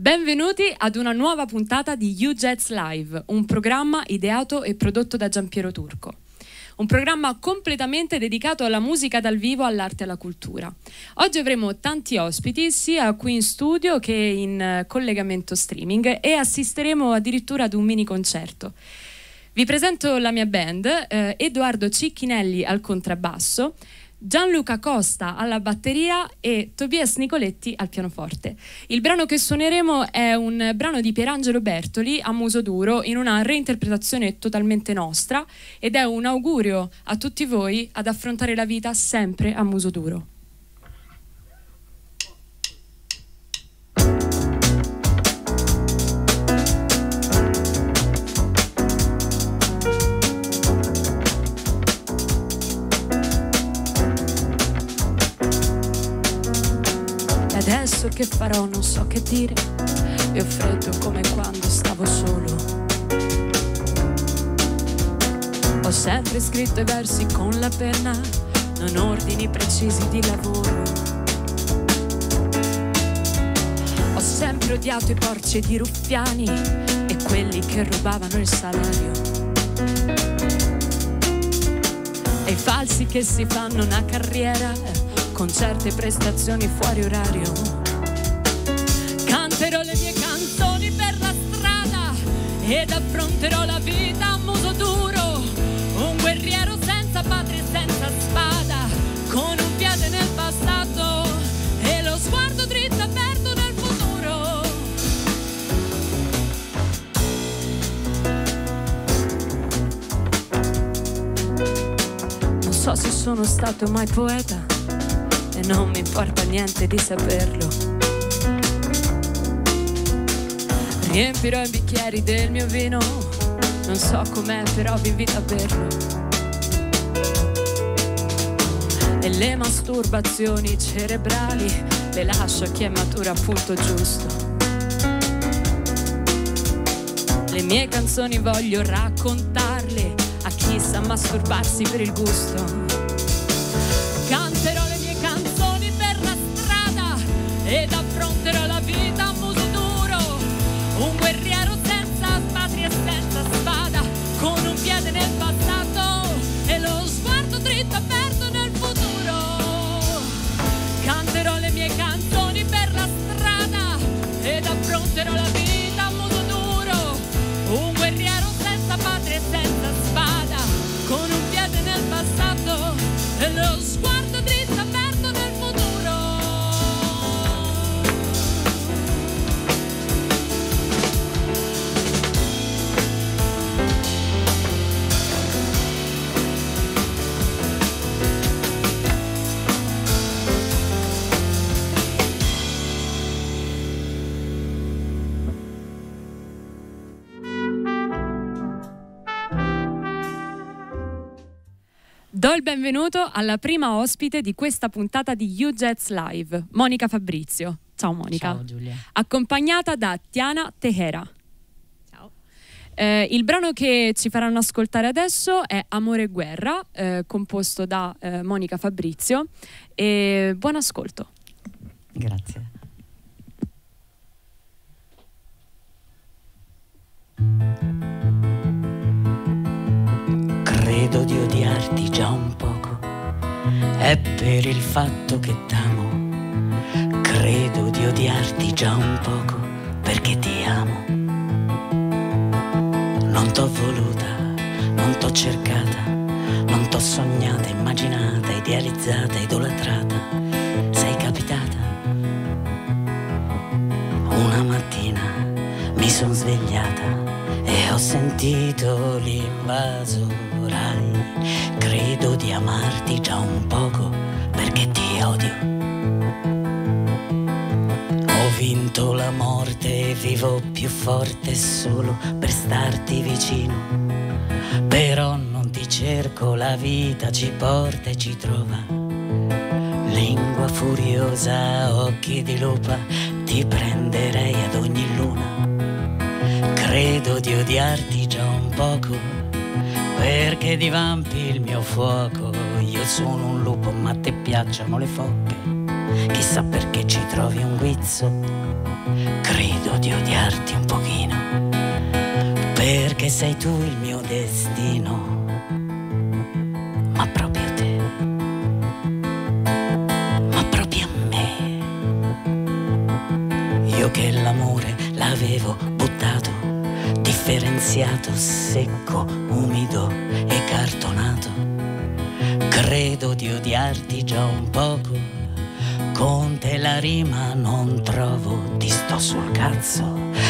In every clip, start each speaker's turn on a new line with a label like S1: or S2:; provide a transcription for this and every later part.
S1: Benvenuti ad una nuova puntata di UJets Live, un programma ideato e prodotto da Giampiero Turco. Un programma completamente dedicato alla musica dal vivo, all'arte e alla cultura. Oggi avremo tanti ospiti, sia qui in studio che in eh, collegamento streaming, e assisteremo addirittura ad un mini concerto. Vi presento la mia band, eh, Edoardo Cicchinelli al contrabbasso, Gianluca Costa alla batteria e Tobias Nicoletti al pianoforte. Il brano che suoneremo è un brano di Pierangelo Bertoli a muso duro in una reinterpretazione totalmente nostra ed è un augurio a tutti voi ad affrontare la vita sempre a muso duro. Che farò non so che dire e ho freddo come quando stavo solo. Ho sempre scritto i versi con la penna, non ordini precisi di lavoro. Ho sempre odiato i porci di ruffiani e quelli che rubavano il salario. E i falsi che si fanno una carriera con certe prestazioni fuori orario. Canterò le mie canzoni per la strada ed affronterò la vita a muso duro, un guerriero senza patria e senza spada, con un piede nel passato e lo sguardo dritto aperto nel futuro. Non so se sono stato mai poeta e non mi importa niente di saperlo. Riempirò i bicchieri del mio vino, non so com'è, però vi invito a berlo. E le masturbazioni cerebrali le lascio a chi è maturo al punto giusto. Le mie canzoni voglio raccontarle a chi sa masturbarsi per il gusto. ed affronterò il benvenuto alla prima ospite di questa puntata di UJets Live, Monica Fabrizio. Ciao Monica.
S2: Ciao Giulia.
S1: Accompagnata da Tiana Tehera.
S2: Ciao.
S1: Eh, il brano che ci faranno ascoltare adesso è Amore e Guerra, eh, composto da eh, Monica Fabrizio. E buon ascolto.
S2: Grazie. Credo di odiarti già un poco, è per il fatto che t'amo. Credo di odiarti già un poco, perché ti amo. Non t'ho voluta, non t'ho cercata, non t'ho sognata, immaginata, idealizzata, idolatrata. Sei capitata. Una mattina mi son svegliata e ho sentito l'invaso capirai, credo di amarti già un poco perché ti odio. Ho vinto la morte e vivo più forte solo per starti vicino. Però non ti cerco, la vita ci porta e ci trova. Lingua furiosa, occhi di lupa, ti prenderei ad ogni luna. Credo di odiarti già un poco perché divampi il mio fuoco. Io sono un lupo, ma te piacciono le foche. Chissà perché ci trovi un guizzo. Credo di odiarti un pochino, perché sei tu il mio destino, ma proprio te, ma proprio a me. Io che l'amore l'avevo differenziato, secco, umido e cartonato. Credo di odiarti già un poco con te la rima non trovo, ti sto sul cazzo,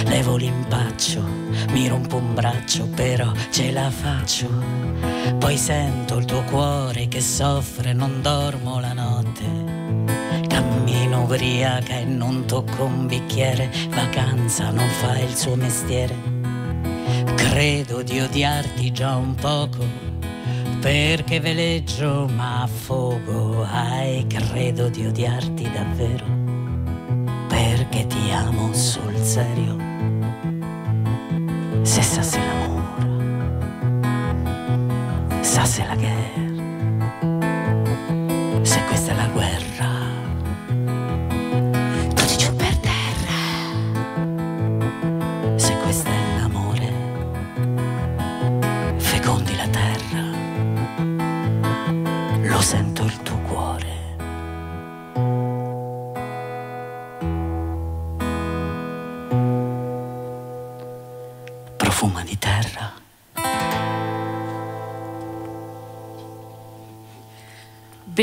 S2: levo l'impaccio, mi rompo un braccio, però ce la faccio. Poi sento il tuo cuore che soffre, non dormo la notte. Cammino ubriaca e non tocco un bicchiere, vacanza non fa il suo mestiere. Credo di odiarti già un poco perché veleggio ma affogo, ai credo di odiarti davvero, perché ti amo sul serio, se sassi l'amore, sassi la guerra,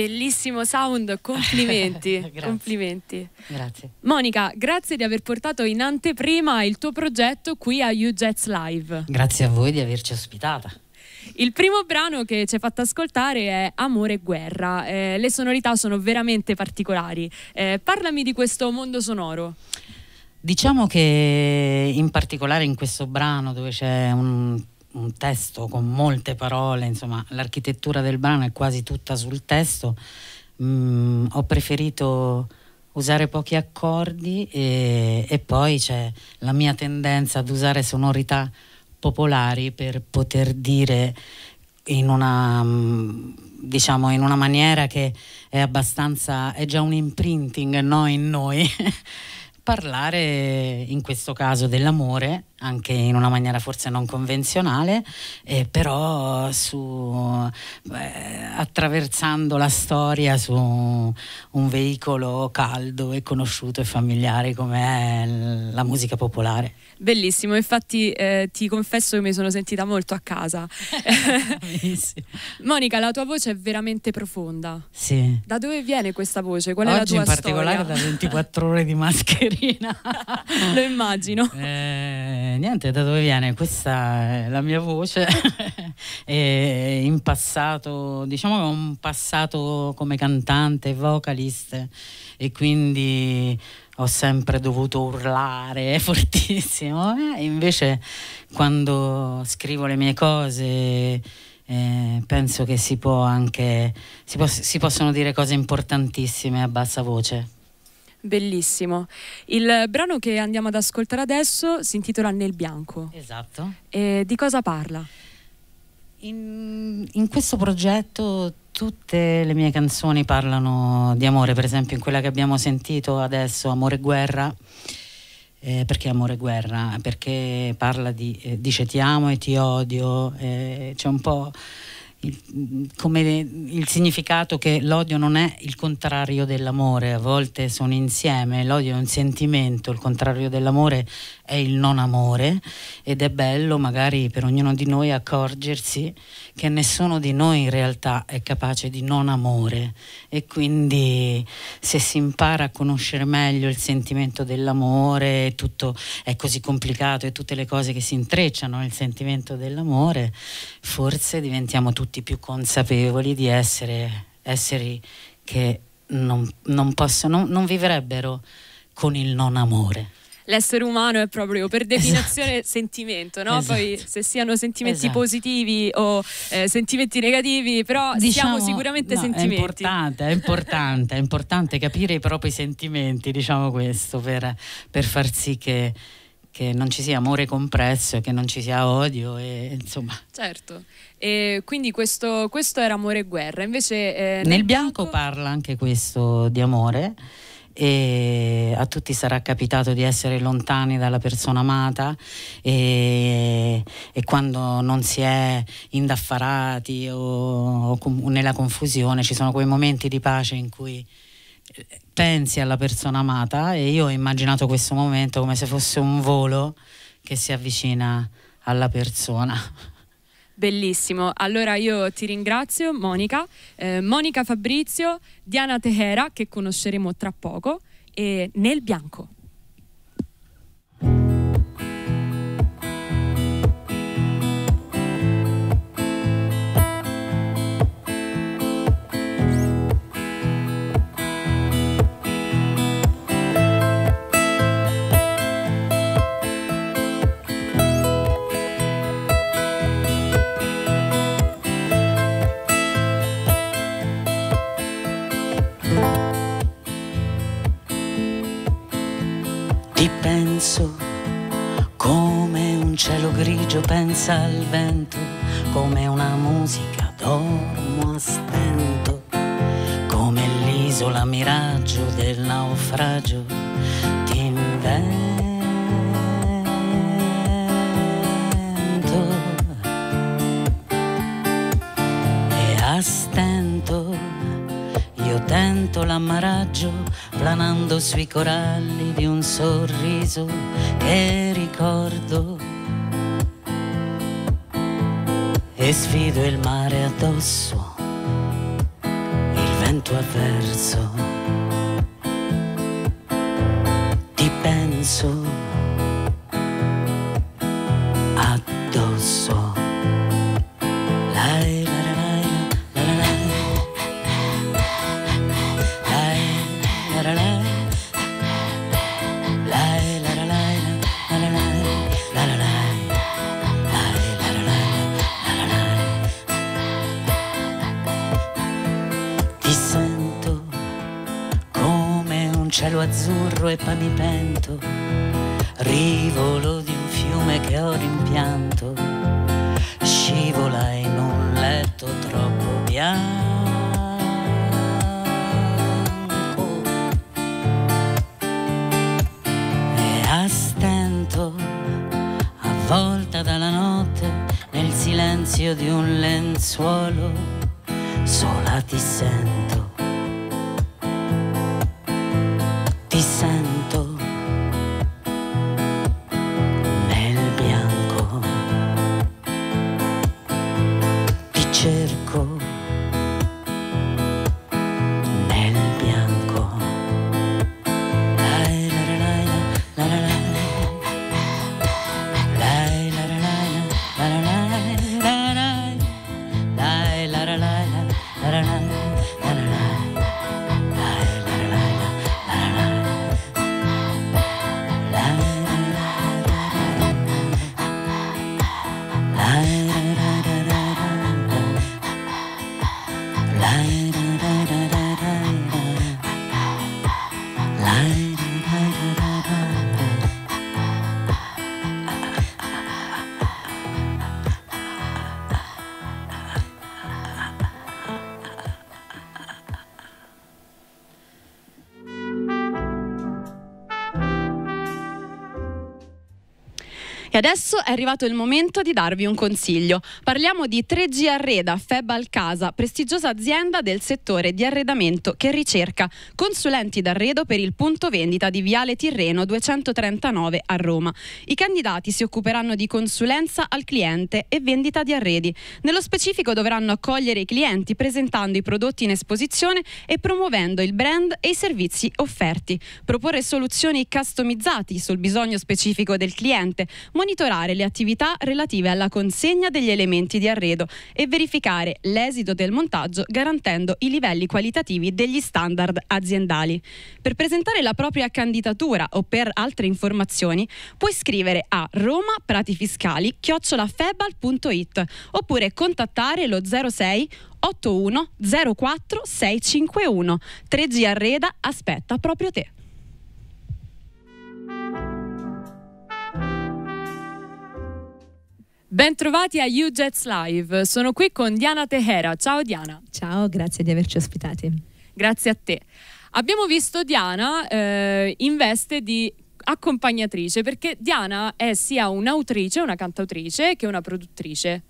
S1: Bellissimo sound, complimenti.
S2: Grazie.
S1: complimenti.
S2: Grazie.
S1: Monica, grazie di aver portato in anteprima il tuo progetto qui a You Jets Live.
S2: Grazie a voi di averci ospitata.
S1: Il primo brano che ci hai fatto ascoltare è Amore e Guerra. Eh, le sonorità sono veramente particolari. Eh, parlami di questo mondo sonoro.
S2: Diciamo che in particolare in questo brano dove c'è un, un testo con molte parole, insomma l'architettura del brano è quasi tutta sul testo, mm, ho preferito usare pochi accordi e, e poi c'è la mia tendenza ad usare sonorità popolari per poter dire in una, mm, diciamo, in una maniera che è abbastanza, è già un imprinting no, in noi, parlare in questo caso dell'amore, anche in una maniera forse non convenzionale, eh, però su, eh, attraversando la storia su un veicolo caldo e conosciuto e familiare come è la musica popolare.
S1: Bellissimo, infatti eh, ti confesso che mi sono sentita molto a casa. Monica, la tua voce è veramente profonda.
S2: Sì.
S1: Da dove viene questa voce? Qual è la tua
S2: in particolare
S1: storia?
S2: da 24 ore di mascherina.
S1: Lo immagino.
S2: Eh, niente, da dove viene? Questa è la mia voce. in passato, diciamo che ho un passato come cantante, vocalist e quindi ho sempre dovuto urlare fortissimo. E invece quando scrivo le mie cose eh, penso che si può anche si, pos- si possono dire cose importantissime a bassa voce.
S1: Bellissimo. Il brano che andiamo ad ascoltare adesso si intitola Nel bianco.
S2: Esatto.
S1: E di cosa parla?
S2: In, in questo progetto tutte le mie canzoni parlano di amore, per esempio in quella che abbiamo sentito adesso, Amore e Guerra. Eh, perché amore e guerra? Perché parla di, eh, dice ti amo e ti odio, eh, c'è un po' il, come il significato che l'odio non è il contrario dell'amore, a volte sono insieme, l'odio è un sentimento, il contrario dell'amore è il non amore ed è bello magari per ognuno di noi accorgersi che nessuno di noi in realtà è capace di non amore e quindi se si impara a conoscere meglio il sentimento dell'amore, tutto è così complicato e tutte le cose che si intrecciano nel sentimento dell'amore, forse diventiamo tutti più consapevoli di essere esseri che non, non possono, non vivrebbero con il non amore.
S1: L'essere umano è proprio per definizione sentimento, no?
S2: Esatto.
S1: Poi se siano sentimenti
S2: Esatto.
S1: positivi o eh, sentimenti negativi, però
S2: Diciamo,
S1: siamo sicuramente
S2: no,
S1: sentimenti.
S2: È importante, è importante, è importante capire i propri sentimenti, diciamo questo, per, per far sì che, che non ci sia amore compresso, che non ci sia odio e insomma.
S1: Certo. E quindi questo, questo era amore e guerra. Invece eh,
S2: Nel bianco parla anche questo di amore e a tutti sarà capitato di essere lontani dalla persona amata e, e quando non si è indaffarati o, o, nella confusione ci sono quei momenti di pace in cui eh, pensi alla persona amata e io ho immaginato questo momento come se fosse un volo che si avvicina alla persona.
S3: Bellissimo, allora io ti ringrazio Monica, eh, Monica Fabrizio, Diana Tehera che conosceremo tra poco e Nel Bianco.
S2: Penso come un cielo grigio pensa al vento, come una musica dormo a stento, come l'isola miraggio del naufragio t'invento. E tento l'ammaraggio planando sui coralli di un sorriso che ricordo e sfido il mare addosso, il vento avverso. Ti penso azzurro e pavimento, rivolo di un fiume che ho rimpianto, scivola in un letto troppo bianco. E a stento, avvolta dalla notte, nel silenzio di un lenzuolo, sola ti sento
S3: E adesso è arrivato il momento di darvi un consiglio. Parliamo di 3G Arreda Feb al Casa, prestigiosa azienda del settore di arredamento che ricerca consulenti d'arredo per il punto vendita di Viale Tirreno 239 a Roma. I candidati si occuperanno di consulenza al cliente e vendita di arredi. Nello specifico dovranno accogliere i clienti presentando i prodotti in esposizione e promuovendo il brand e i servizi offerti, proporre soluzioni customizzati sul bisogno specifico del cliente, monitorare le attività relative alla consegna degli elementi di arredo e verificare l'esito del montaggio garantendo i livelli qualitativi degli standard aziendali. Per presentare la propria candidatura o per altre informazioni puoi scrivere a Roma Prati Fiscali chiocciolafebal.it oppure contattare lo 06 81 04 651. 3G Arreda aspetta proprio te. Bentrovati a UJets Live, sono qui con Diana Tehera. Ciao Diana.
S4: Ciao, grazie di averci ospitati.
S3: Grazie a te.
S1: Abbiamo visto Diana eh, in veste di accompagnatrice perché Diana è sia un'autrice, una cantautrice che una produttrice.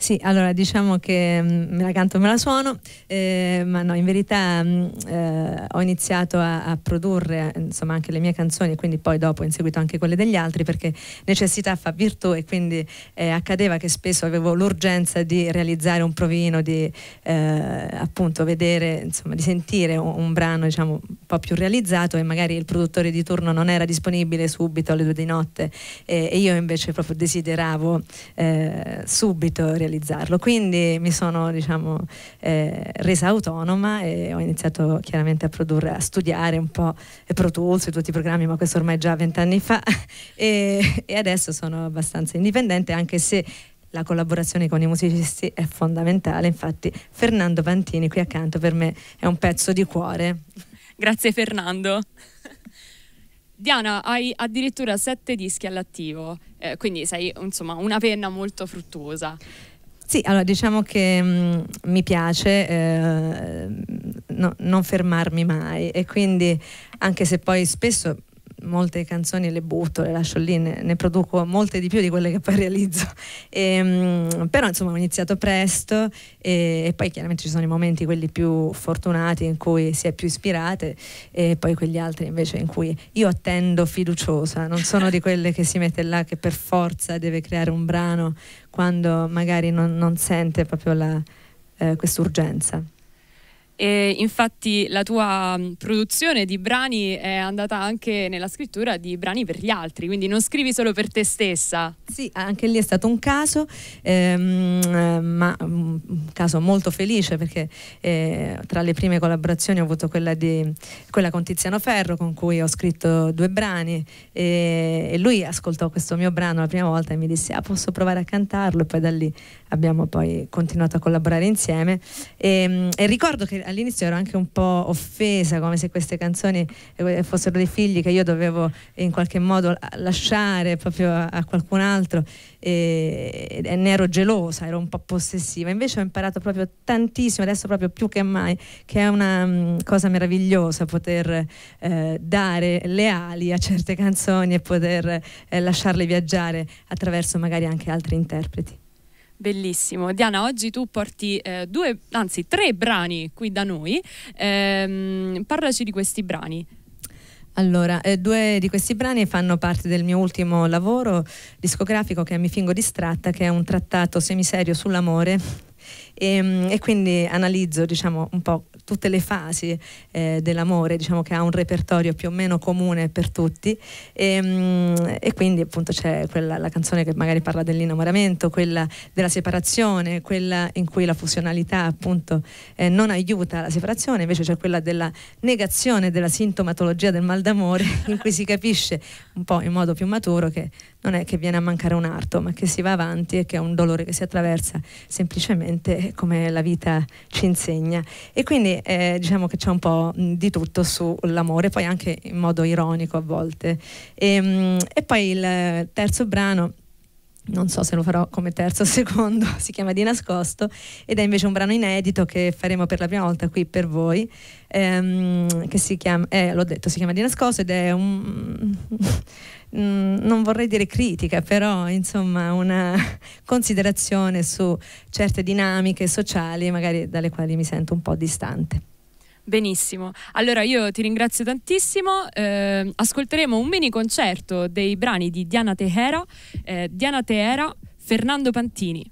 S4: Sì, allora diciamo che mm, me la canto, me la suono, eh, ma no, in verità mm, eh, ho iniziato a, a, produrre insomma anche le mie canzoni e quindi poi dopo in seguito anche quelle degli altri perché necessità fa virtù e quindi eh, accadeva che spesso avevo l'urgenza di realizzare un provino, di eh, appunto vedere, insomma di sentire un, un, brano diciamo un po' più realizzato e magari il produttore di turno non era disponibile subito alle due di notte e io invece proprio desideravo eh, subito realizzare realizzarlo. Quindi mi sono diciamo, eh, resa autonoma e ho iniziato chiaramente a produrre, a studiare un po' Pro Tools e tutti i programmi, ma questo ormai già vent'anni fa e, e adesso sono abbastanza indipendente anche se la collaborazione con i musicisti è fondamentale, infatti Fernando Pantini qui accanto per me è un pezzo di cuore.
S1: Grazie Fernando. Diana, hai addirittura sette dischi all'attivo, eh, quindi sei insomma una penna molto fruttuosa.
S4: Sì, allora diciamo che mh, mm, mi piace eh, no, non fermarmi mai. E quindi anche se poi spesso molte canzoni le butto, le lascio lì, ne, ne produco molte di più di quelle che poi realizzo. E, ehm, però insomma ho iniziato presto e, e, poi chiaramente ci sono i momenti quelli più fortunati in cui si è più ispirate e poi quegli altri invece in cui io attendo fiduciosa, non sono di quelle che si mette là che per forza deve creare un brano quando magari non, non sente proprio la, eh, quest'urgenza.
S1: E infatti la tua mm, produzione di brani è andata anche nella scrittura di brani per gli altri, quindi non scrivi solo per te stessa.
S4: Sì, anche lì è stato un caso, ehm, ma un caso molto felice perché eh, tra le prime collaborazioni ho avuto quella, di, quella, con Tiziano Ferro con cui ho scritto due brani e, e, lui ascoltò questo mio brano la prima volta e mi disse ah posso provare a cantarlo e poi da lì abbiamo poi continuato a collaborare insieme e, ehm, e ricordo che all'inizio ero anche un po' offesa, come se queste canzoni eh, fossero dei figli che io dovevo in qualche modo lasciare proprio a, a qualcun altro e, e, ne ero gelosa, ero un po' possessiva. Invece ho imparato proprio tantissimo, adesso proprio più che mai, che è una um, cosa meravigliosa poter eh, dare le ali a certe canzoni e poter eh, lasciarle viaggiare attraverso magari anche altri interpreti.
S1: Bellissimo. Diana, oggi tu porti eh, due, anzi tre brani qui da noi. Ehm, parlaci di questi brani.
S4: Allora, eh, due di questi brani fanno parte del mio ultimo lavoro discografico che è Mi fingo distratta, che è un trattato semiserio sull'amore e, ehm, e quindi analizzo diciamo, un po' tutte le fasi eh, dell'amore, diciamo che ha un repertorio più o meno comune per tutti. E, ehm, e quindi appunto c'è quella, la canzone che magari parla dell'innamoramento, quella della separazione, quella in cui la fusionalità appunto eh, non aiuta la separazione, invece c'è quella della negazione della sintomatologia del mal d'amore in cui si capisce un po' in modo più maturo che non è che viene a mancare un arto, ma che si va avanti e che è un dolore che si attraversa semplicemente come la vita ci insegna. E quindi eh, diciamo che c'è un po' di tutto sull'amore, poi anche in modo ironico a volte. E, ehm, e poi il terzo brano non so se lo farò come terzo o secondo, si chiama Di nascosto ed è invece un brano inedito che faremo per la prima volta qui per voi, ehm, che si chiama, eh, l'ho detto, si chiama Di nascosto ed è un... Mm, non vorrei dire critica, però insomma una considerazione su certe dinamiche sociali magari dalle quali mi sento un po' distante.
S1: Benissimo, allora io ti ringrazio tantissimo, eh, ascolteremo un mini concerto dei brani di Diana Tehera, eh, Diana Tehera, Fernando Pantini.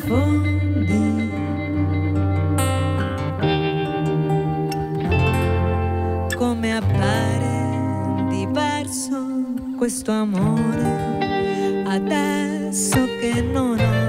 S4: profondi. Come appare diverso questo amore adesso che non ho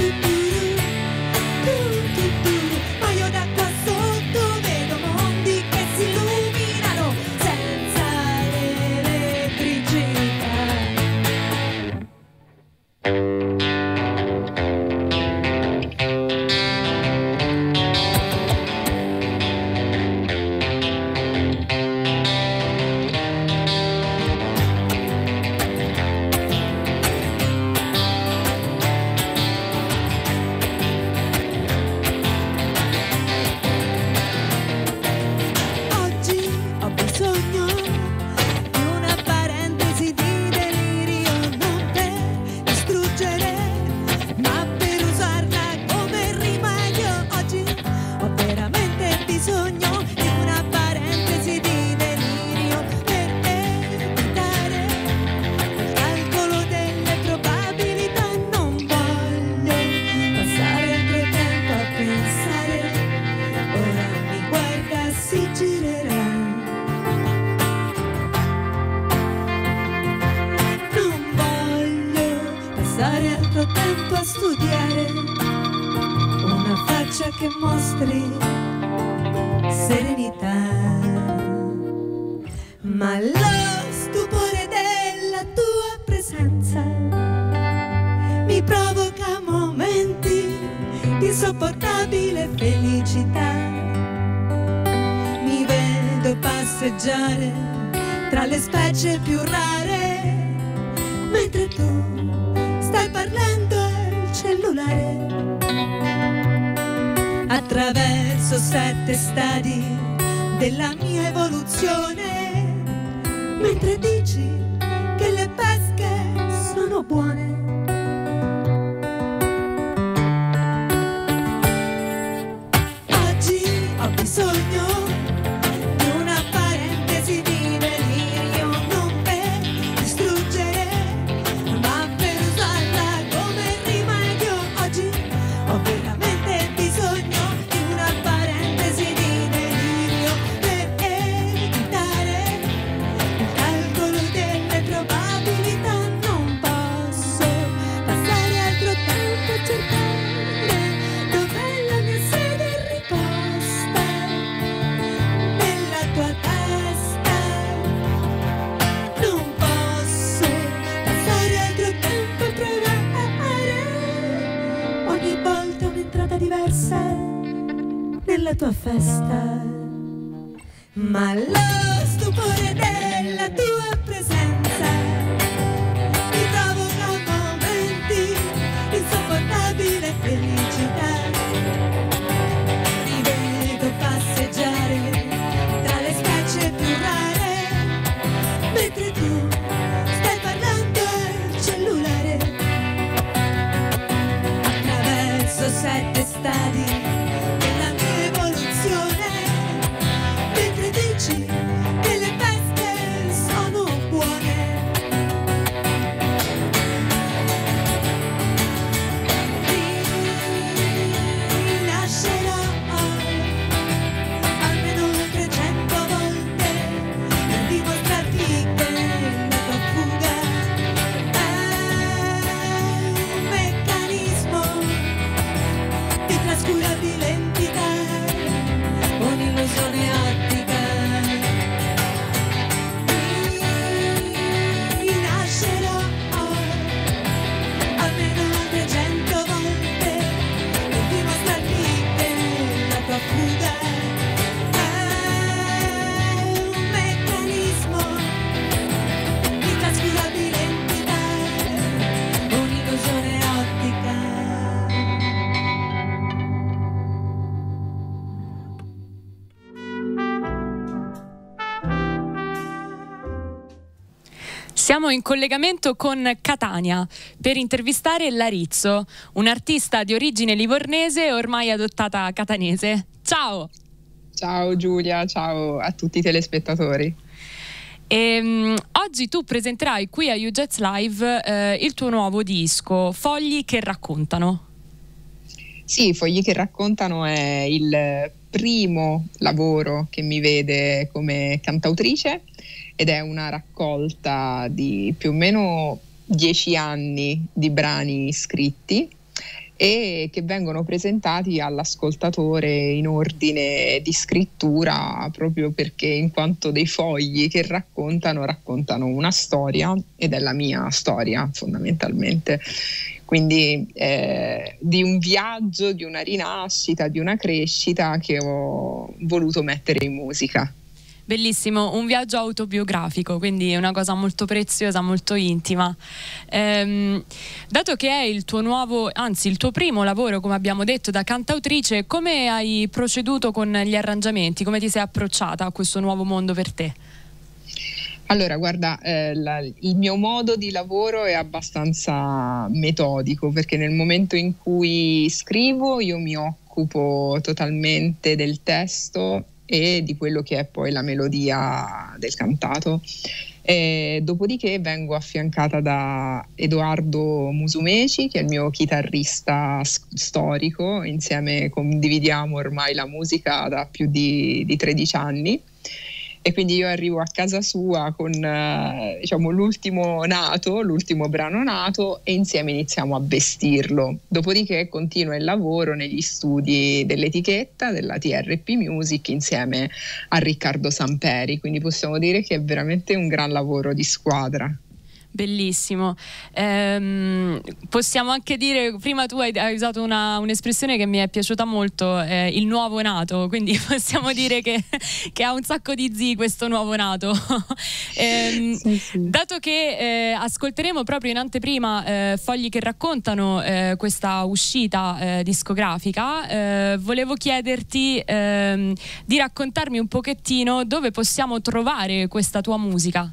S4: Thank you. Passeggiare tra le specie più rare, mentre tu stai parlando al cellulare. Attraverso sette stadi della mia evoluzione, mentre dici che le pesche sono buone. Oggi ho bisogno nella tua festa. Ma lo stupore della tua presenza mi provoca momenti di insopportabile felicità. Mi vedo passeggiare tra le specie più rare, mentre tu stai parlando al cellulare. Attraverso sette stadi
S1: Siamo in collegamento con Catania per intervistare Larizzo, un'artista di origine livornese ormai adottata catanese. Ciao!
S5: Ciao Giulia, ciao a tutti i telespettatori.
S1: Ehm, oggi tu presenterai qui a UJets Live eh, il tuo nuovo disco, Fogli che raccontano.
S5: Sì, Fogli che raccontano è il primo lavoro che mi vede come cantautrice ed è una raccolta di più o meno dieci anni di brani scritti e che vengono presentati all'ascoltatore in ordine di scrittura proprio perché in quanto dei fogli che raccontano, raccontano una storia ed è la mia storia fondamentalmente. Quindi eh, di un viaggio, di una rinascita, di una crescita che ho voluto mettere in musica.
S1: Bellissimo, un viaggio autobiografico, quindi è una cosa molto preziosa, molto intima. Ehm, dato che è il tuo nuovo, anzi il tuo primo lavoro, come abbiamo detto, da cantautrice, come hai proceduto con gli arrangiamenti? Come ti sei approcciata a questo nuovo mondo per te?
S5: Allora, guarda, eh, la, il mio modo di lavoro è abbastanza metodico perché nel momento in cui scrivo io mi occupo totalmente del testo e di quello che è poi la melodia del cantato. E dopodiché vengo affiancata da Edoardo Musumeci, che è il mio chitarrista storico, insieme condividiamo ormai la musica da più di, di 13 anni. E quindi io arrivo a casa sua con eh, diciamo, l'ultimo nato, l'ultimo brano nato e insieme iniziamo a vestirlo. Dopodiché continua il lavoro negli studi dell'etichetta della TRP Music insieme a Riccardo Samperi, quindi possiamo dire che è veramente un gran lavoro di squadra.
S1: Bellissimo. Ehm, possiamo anche dire, prima tu hai, hai usato una, un'espressione che mi è piaciuta molto, eh, il nuovo nato, quindi possiamo dire che, che, ha un sacco di Z questo nuovo nato. ehm, sì, sì. Dato che eh, ascolteremo proprio in anteprima eh, fogli che raccontano eh, questa uscita eh, discografica, eh, volevo chiederti ehm, di raccontarmi un pochettino dove possiamo trovare questa tua musica.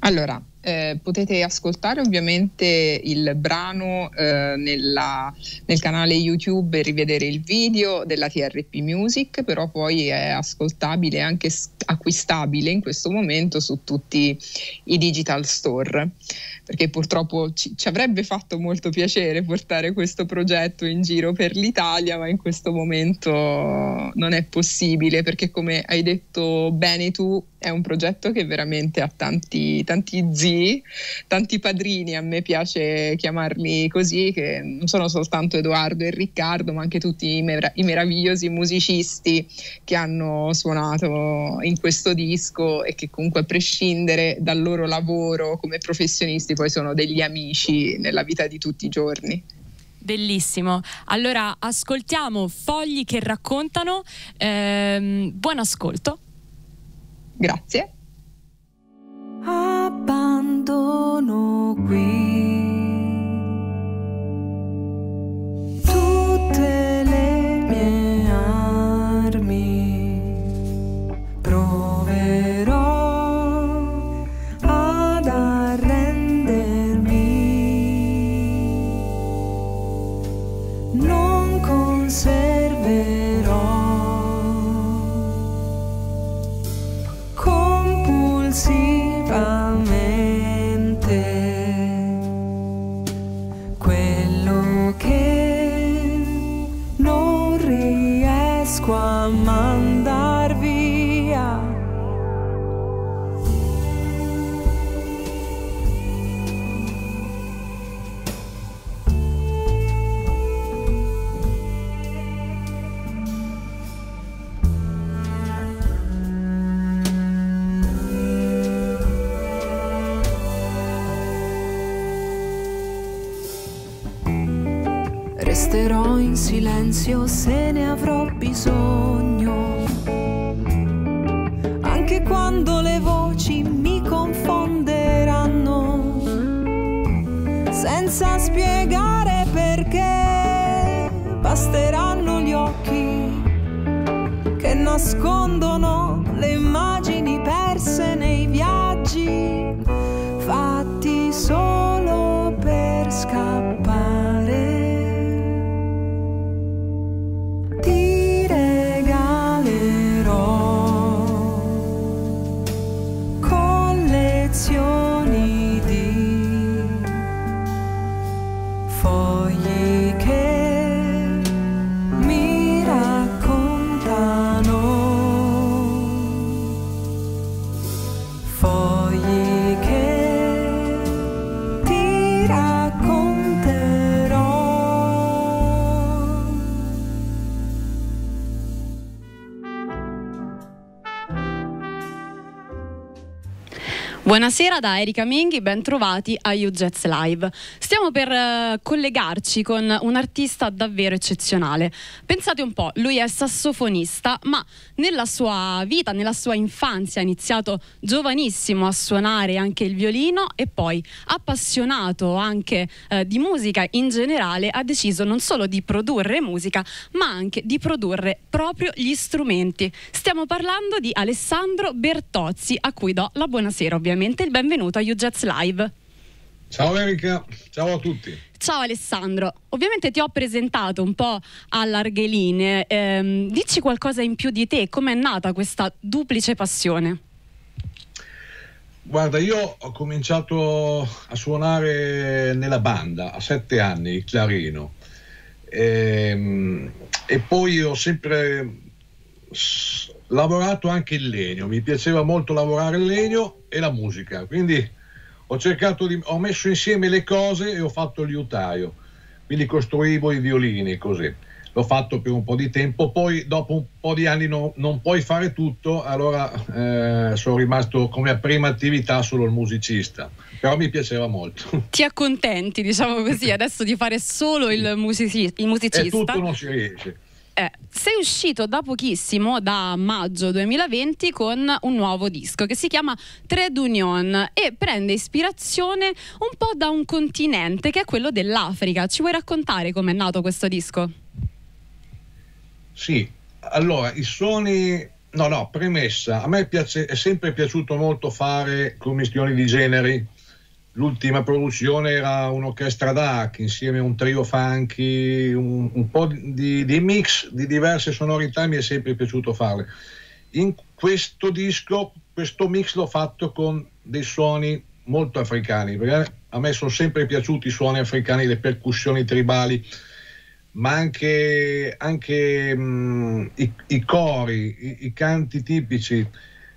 S5: Allora, eh, potete ascoltare ovviamente il brano eh, nella, nel canale YouTube e rivedere il video della TRP Music, però poi è ascoltabile e anche acquistabile in questo momento su tutti i digital store. Perché purtroppo ci, ci, avrebbe fatto molto piacere portare questo progetto in giro per l'Italia, ma in questo momento non è possibile perché come hai detto bene tu è un progetto che veramente ha tanti, tanti zii, tanti padrini, a me piace chiamarli così, che non sono soltanto Edoardo e Riccardo, ma anche tutti i, mer- i meravigliosi musicisti che hanno suonato in questo disco e che comunque a prescindere dal loro lavoro come professionisti poi sono degli amici nella vita di tutti i giorni.
S1: Bellissimo. Allora ascoltiamo fogli che raccontano. Ehm, buon ascolto.
S5: Grazie.
S6: Abbandono qui. Tutte canción.
S1: Buonasera da Erika Minghi, ben trovati a Jazz Live. Stiamo per eh, collegarci con un artista davvero eccezionale. Pensate un po', lui è sassofonista, ma nella sua vita, nella sua infanzia ha iniziato giovanissimo a suonare anche il violino e poi appassionato anche eh, di musica in generale ha deciso non solo di produrre musica, ma anche di produrre proprio gli strumenti. Stiamo parlando di Alessandro Bertozzi, a cui do la buonasera ovviamente il benvenuto a Jazz Live.
S7: Ciao Erika, ciao a tutti.
S1: Ciao Alessandro, ovviamente ti ho presentato un po' a larghe linee, ehm, dici qualcosa in più di te, com'è nata questa duplice passione?
S7: Guarda, io ho cominciato a suonare nella banda a sette anni, il clarino, Ehm, e, poi ho sempre lavorato anche il legno, mi piaceva molto lavorare il legno e la musica, quindi ho cercato di, ho messo insieme le cose e ho fatto il liutaio, quindi costruivo i violini così. L'ho fatto per un po' di tempo, poi dopo un po' di anni no, non puoi fare tutto, allora eh, sono rimasto come prima attività solo il musicista, però mi piaceva molto.
S3: Ti accontenti, diciamo così, adesso di fare solo il, musici- il musicista?
S7: E tutto non si riesce.
S3: Eh, sei uscito da pochissimo, da maggio 2020, con un nuovo disco che si chiama Trade Union e prende ispirazione un po' da un continente che è quello dell'Africa. Ci vuoi raccontare com'è nato questo disco?
S7: Sì, allora i suoni. No, no, premessa. A me piace, è sempre piaciuto molto fare commistioni di generi L'ultima produzione era un'orchestra DAC insieme a un trio funky, un, un po' di, di, mix di diverse sonorità mi è sempre piaciuto fare. In questo disco, questo mix l'ho fatto con dei suoni molto africani, perché a me sono sempre piaciuti i suoni africani, le percussioni tribali, ma anche, anche mh, i, i, cori, i, i canti tipici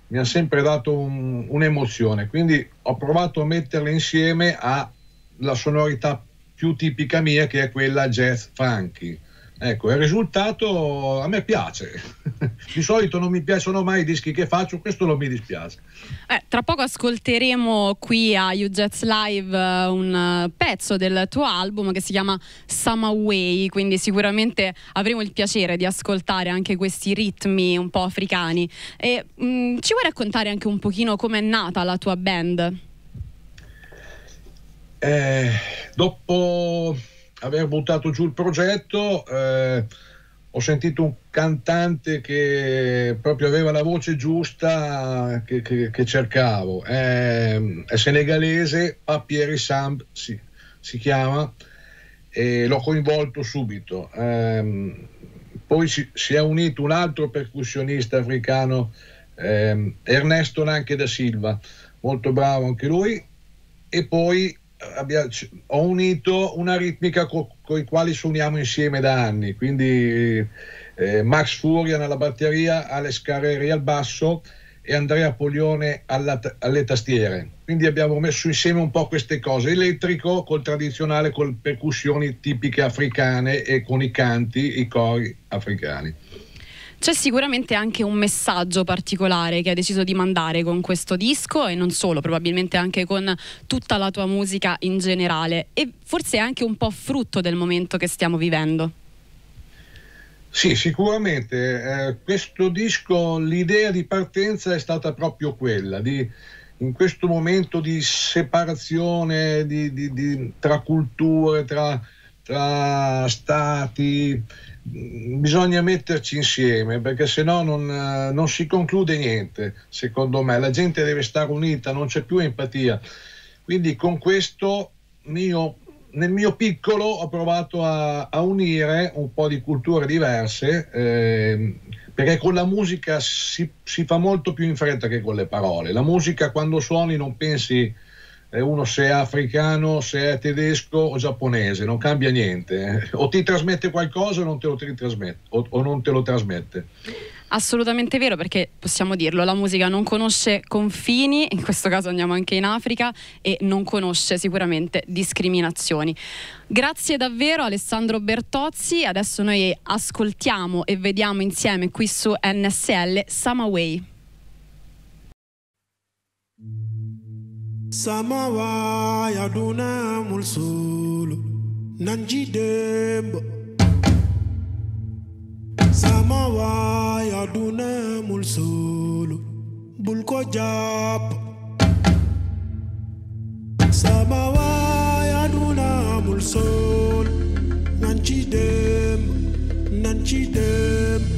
S7: mi ha sempre dato un, un'emozione, quindi ho provato a metterle insieme alla sonorità più tipica mia che è quella jazz funky. Ecco, il risultato a me piace. Di solito non mi piacciono mai i dischi che faccio, questo non mi dispiace.
S3: Eh, tra poco ascolteremo qui a You Jets Live uh, un uh, pezzo del tuo album che si chiama Summer Way, quindi sicuramente avremo il piacere di ascoltare anche questi ritmi un po' africani. E, mh, mm, ci vuoi raccontare anche un pochino com'è nata la tua band?
S7: Eh, dopo aver buttato giù il progetto, eh, ho sentito un cantante che proprio aveva la voce giusta che, che, che cercavo. È, è, senegalese, Papieri Samb si, si, chiama, e l'ho coinvolto subito. Eh, poi si, si, è unito un altro percussionista africano, eh, Ernesto Nanche da Silva, molto bravo anche lui, e poi abbia, ho unito una ritmica con co i quali suoniamo insieme da anni, quindi eh, Max Furia nella batteria, Alex Carreri al basso e Andrea Polione alla, alle tastiere. Quindi abbiamo messo insieme un po' queste cose, elettrico col tradizionale, con percussioni tipiche africane e con i canti, i cori africani.
S3: C'è sicuramente anche un messaggio particolare che hai deciso di mandare con questo disco e non solo, probabilmente anche con tutta la tua musica in generale e forse anche un po' frutto del momento che stiamo vivendo.
S7: Sì, sicuramente. Eh, questo disco, l'idea di partenza è stata proprio quella, di, in questo momento di separazione di, di, tra culture, tra, tra stati, bisogna metterci insieme perché se no non, non, si conclude niente, secondo me. La gente deve stare unita, non c'è più empatia. Quindi con questo mio, nel mio piccolo ho provato a, a unire un po' di culture diverse, eh, perché con la musica si, si fa molto più in fretta che con le parole. La musica quando suoni non pensi uno se è africano, se è tedesco o giapponese, non cambia niente. O ti trasmette qualcosa o non te lo, trasmette, o, o non te lo trasmette.
S3: Assolutamente vero perché possiamo dirlo, la musica non conosce confini, in questo caso andiamo anche in Africa e non conosce sicuramente discriminazioni. Grazie davvero Alessandro Bertozzi, adesso noi ascoltiamo e vediamo insieme qui su NSL Samaway.
S8: Samawa yaduna mulsulu nanji dembo. Samawa yaduna mulsulu bulko jap. Samawa yaduna mulsulu nanji dembo nanji dembo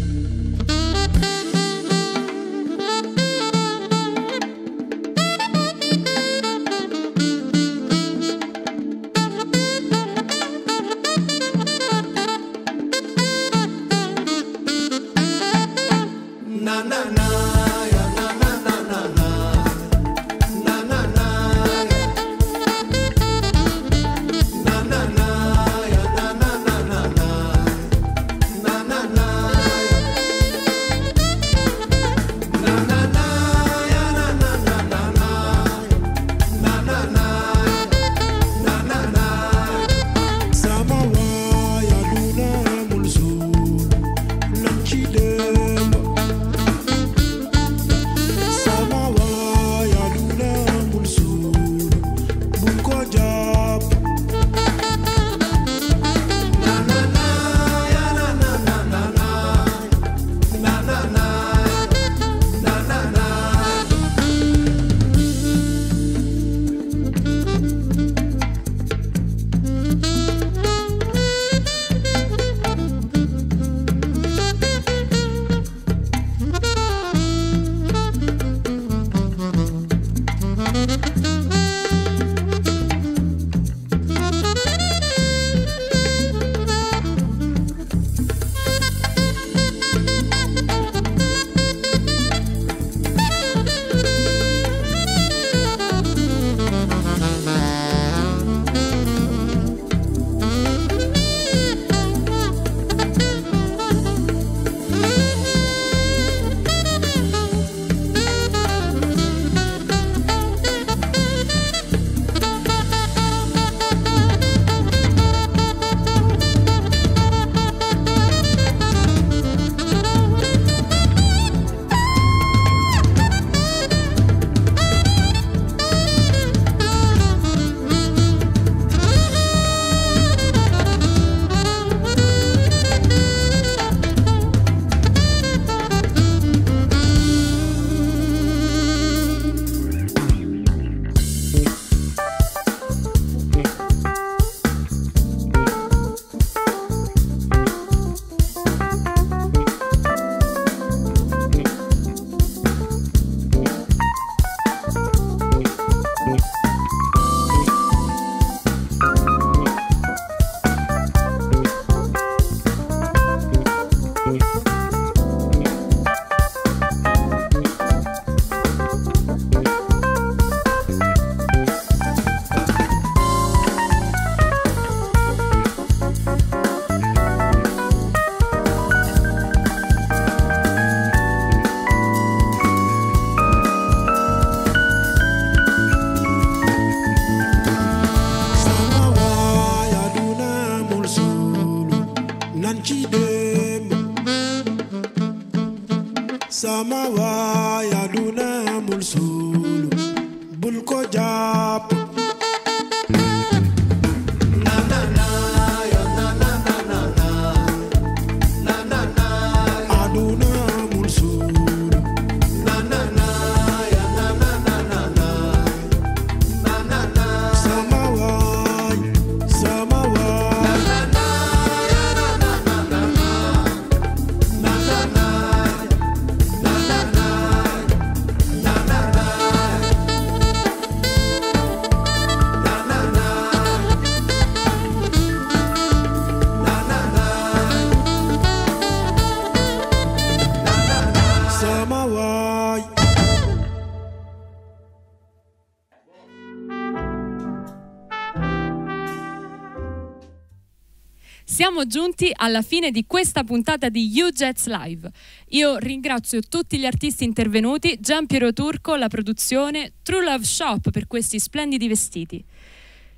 S9: Siamo giunti alla fine di questa puntata di UJets Live. Io ringrazio tutti gli artisti intervenuti, Gian Piero Turco, la produzione, True Love Shop per questi splendidi vestiti.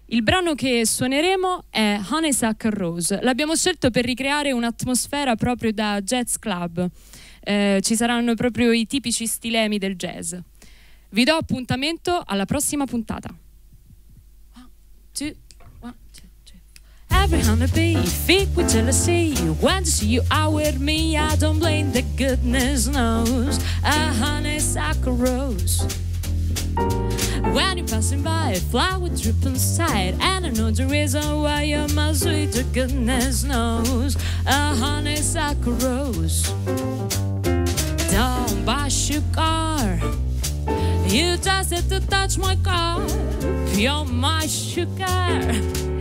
S9: Il brano che suoneremo è Honeysuckle Rose. L'abbiamo scelto per ricreare un'atmosfera proprio da jazz club. Eh, ci saranno proprio i tipici stilemi del jazz. Vi do appuntamento alla prossima puntata. One, two. Every honeybee, feet with jealousy. When to see you out with me, I don't blame the goodness knows. A honeysuckle rose. When you're passing by, a flower drip inside. And I know the reason why you're my sweet to goodness knows. A honeysuckle rose. Don't buy sugar. You just had to touch my car. You're my sugar.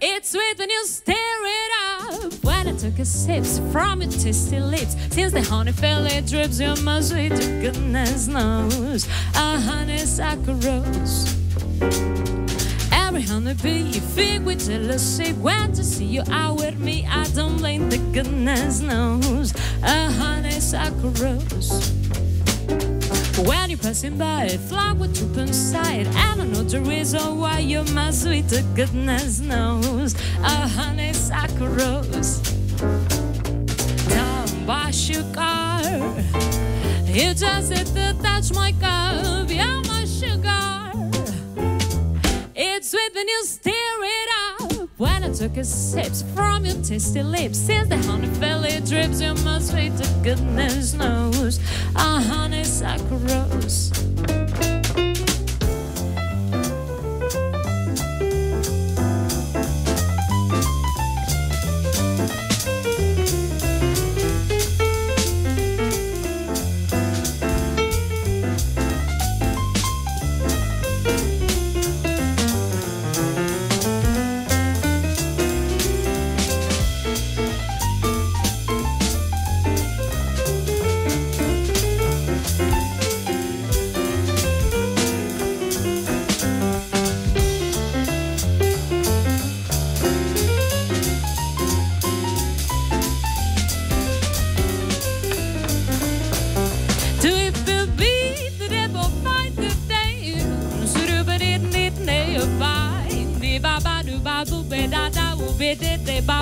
S9: It's sweet when you stir it up. When I took a sip from your tasty lips, since the honey fell, it drips, you're my sweet goodness knows. A honeysuckle rose. Every honeybee you fig with jealousy went to see you out with me. I don't blame the goodness knows. A honeysuckle rose. When you're passing by, a flower would droop I don't know the reason why you're my sweet goodness knows. A honeysuckle rose. Don't buy sugar. You just had to touch my cup. You're my sugar. It's sweet when you stir took a sip from your tasty lips, since the honey fell, it drips, you must sweet to goodness knows. A honeysuckle rose.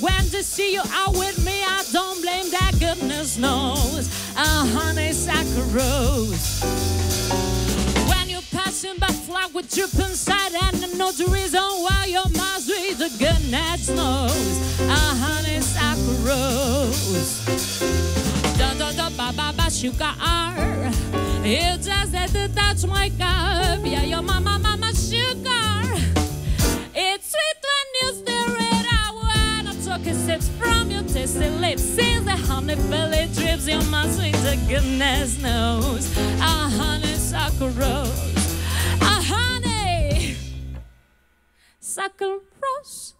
S9: when to see you out with me. I don't blame that goodness knows. A honeysuckle rose. When you're passing by, flag with drip inside, and I know the reason why your mouth with the goodness knows. A honeysuckle rose. Da da da ba ba ba sugar. You just had to touch my cup. Yeah, your mama, mama sugar. It's sweet when you out kisses from your tasty lips. See the honey belly drips, your my sweet goodness knows. A honeysuckle rose, a honey suckle rose.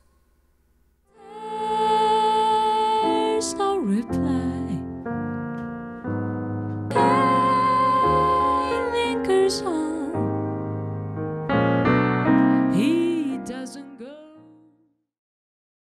S9: There's no reply. Pain lingers on.